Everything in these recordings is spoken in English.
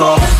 yeah,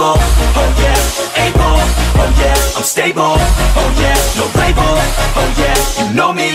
I'm oh yeah, able, oh yeah, I'm stable, oh yeah, no label, oh yeah, you know me,